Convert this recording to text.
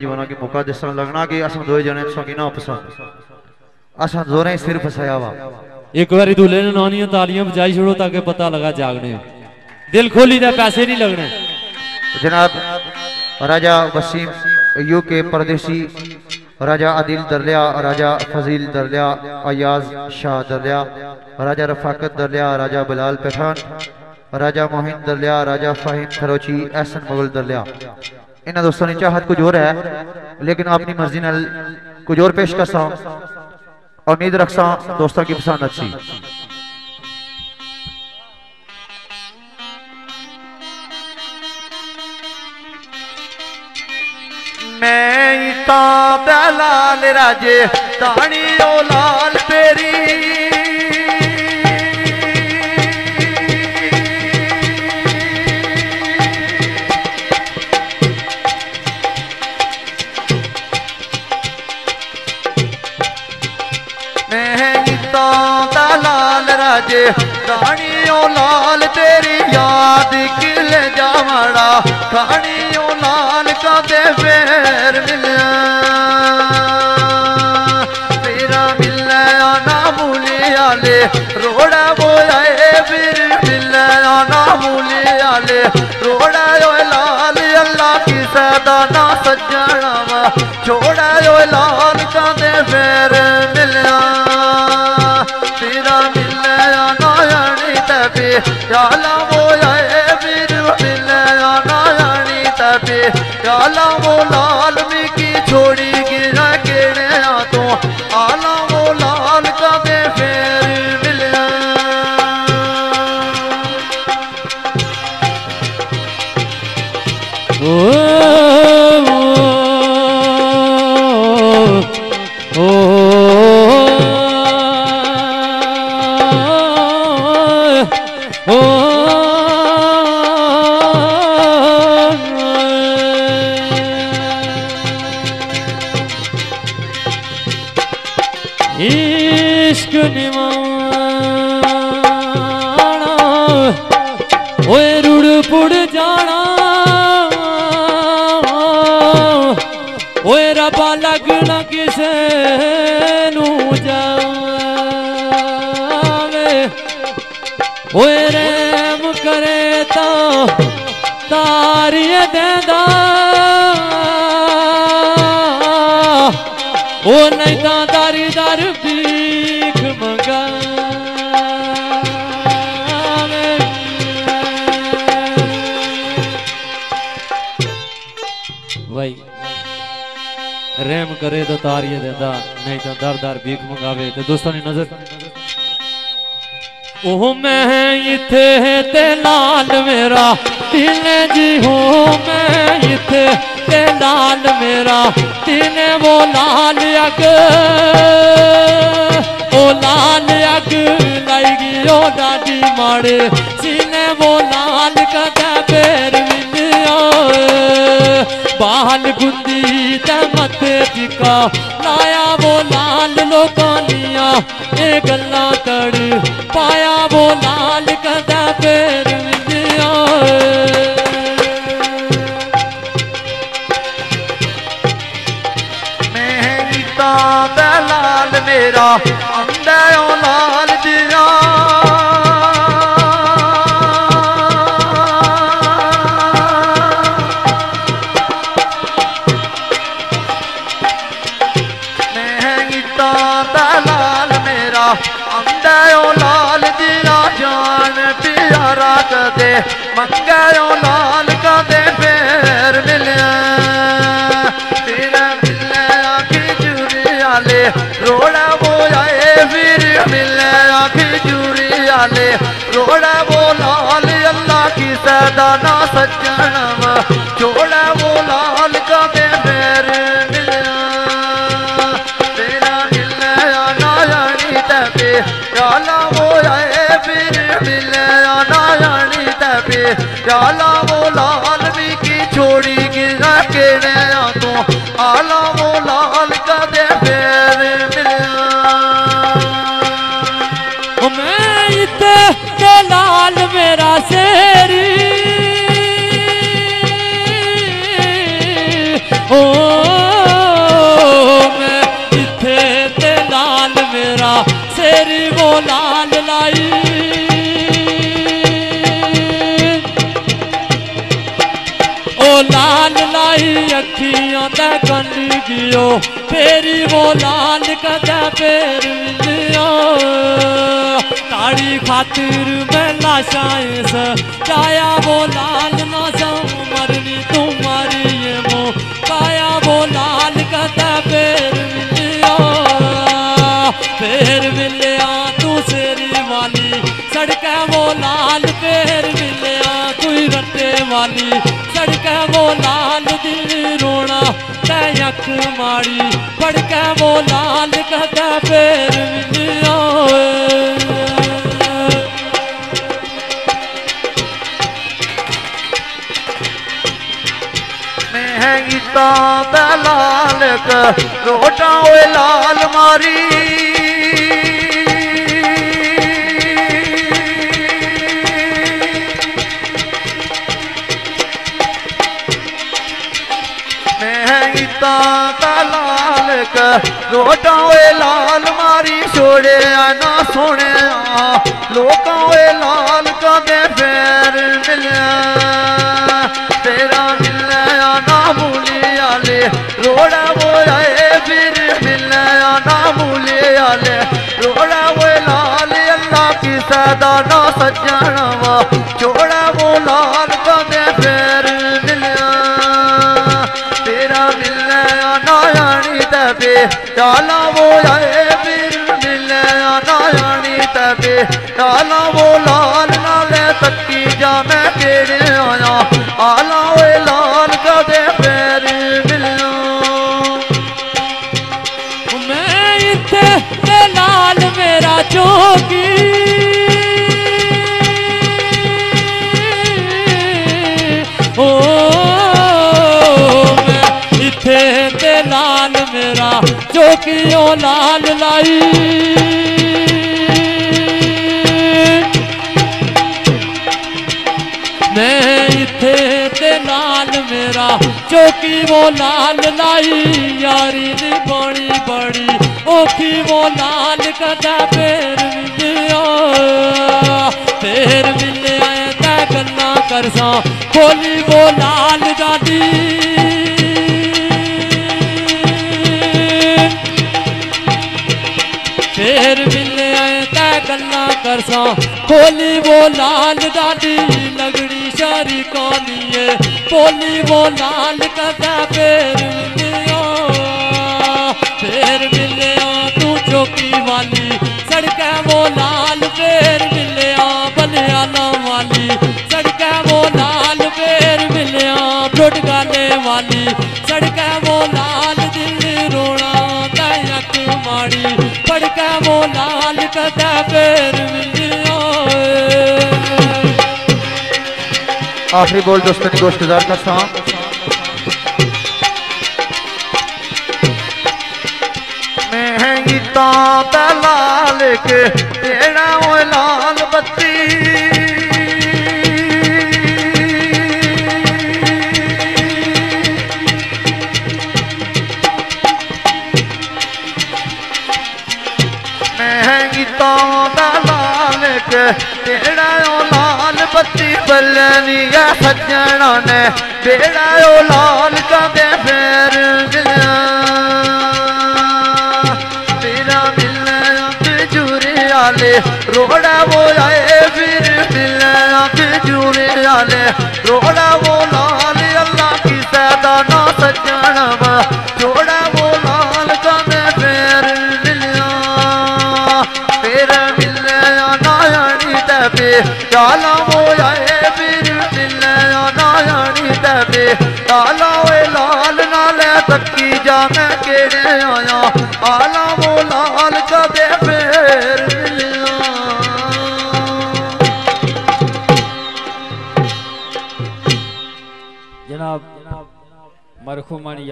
जीवन की मौका दिसन लगना कि असम दो जने सकी ना पसंद असा जोरे सिर फसाया वा। एक बारी दूल्हे ने नौनियाँ तालियाँ बजाई छोड़ो ताकि पता लगा जागने। दिल खोली दा पैसे नहीं लगने। जनाब राजा वसीम यूके परदेसी राजा आदिल दरलिया राजा फजील दरलिया अयाज शाह दरलिया राजा रफाकत दरलिया राजा बिलाल पठान राजा मोहिन दरलिया राजा फाहिम खरोची एहसन मुगल दरलिया। इन्होंने दोस्तों की चाहत कुछ और है, लेकिन अपनी मर्ज़ी नाल कुछ और पेश कर सा उम्मीद रखसा दोस्तों की पसंद अच्छी। मैं राजे, तानी ओ लाल तेरी मैं ओ लाल तेरी याद किल जावड़ा। ओ लाल का दे फेर मिलिया। तेरा मिलना आना मूली आले रोड़ा बोयाए फिर मिलना आना मूली आले रोड़ा यो लाल, अल्लाह की सदा ना सज्जना वा छोड़ा यो लाल का दे फेर मिलिया। तबे याला बोयाए फिर मिलना आना यानी तबे ओ इश्क निमाना ओए रुड़ पुड़ जाना ओए रबा लगना किसे नू ओए रैम करे तो तारिए ओ नहीं तो दारी दार भीख मंगा भाई रहम करे तो तारिए देता नहीं तो दर दर भीख मंगावे। तो दोस्तों की नज़र ਉਹ ਮੈਂ ਇੱਥੇ ਤੇ ਲਾਲ ਮੇਰਾ ਦਿਲ ਜੀ ਹੋ ਮੈਂ ਇੱਥੇ ਤੇ ਲਾਲ ਮੇਰਾ ਦਿਨ ਉਹ ਲਾਲ ਅਗ ਉਹ ਲਾਲ ਅਗ ਲਾਈ ਗਈ ਉਹ ਡਾਡੀ ਮਾੜੇ ਸੀਨੇ ਉਹ ਲਾਲ ਕਦਾ ਫੇਰ ਮਿਲਿਆ ਬਾਲ ਗੁੰਦੀ ਤੇ ਮੱਥੇ ਟਿਕਾ वो लाल कदा के कदे मंगे ओ लाल कदे फेर मिलिया तेरा मिलने आखी चूरी आले। रोड़ा वो आए, फिर मिलने आखी चूरी आले। रोड़ा वो लाल अल्लाह की सदा ना सज्जनम छोड़ा वो लाल का दे फेर मिलिया। तेरा मिलने याला वो लाल भी की छोड़ी गिरा केड़े तो आला वो लाल का दे मिलिया मैं इत लाल मेरा शेरी अखियाँ ते कन गियो फेरी वो लाल कदे फेर मिलिया ताड़ी खातिर मैं लाशाएँ सजाया वो लाल ना जाऊँ मरनी तुम्हारी ये मो अख माड़ी फड़क वो लाल कहता तांत लाल रोटा लाल मारी। लाल रोटा ओए लाल मारी छोड़े ना सोने ओए लाल कदे फेर मिलिया। तेरा मिलया ना मूली आले। रोड़ा वो आए फिर मिलया ना मूली आले। रोड़ा वो लाल अल्लाह की सदा तबे डाला वो आए फिर नारायणी तबे। डाला वो लाल तक्की जा, मैं तेरे आया। आला ओए लाल कदे पैर मिलना। मैं इत्थे लाल मेरा जोगी। जोगियो लाल लाई। मैं इथे ते लाल मेरा चौकी वो लाल लाई। यारी दी बड़ी बड़ी ओखी वो लाल कदा फेर मिलिया। फेर मिलिया तै गल्ला करसा, खोली वो लाल गाड़ी करसा खोली वो लाल गाड़ी लगड़ी शारी कौनिए बोली वो लाल कदा फेर मिलिया? फेर मिलिया, तू चौकी वाली। सड़क वो लाल फेर मिलिया बलियाना वाली। सड़क वो लाल फेर मिलिया गाने वाली। सड़क वो लाल दिल रोना तक माड़ी। पड़क वो लाल कदा फेर मिलिया? आखिरी बोल दोस्तों की गोश्तदार का सांग महँगी तांत लाल के तेरा वो लाल बत्ती। महँगी तांत लाल के तेरा वो लाल बत्ती बल्लनी या सज्जना ने बेड़ा ओ लाल कदे फेर मिलिया तेरा मिलया खजूरे आले रोड़ा वो आए। नाले तक्की जा मैं केड़े आया। आला वो लाल कदे फेर जनाब मरखुमानी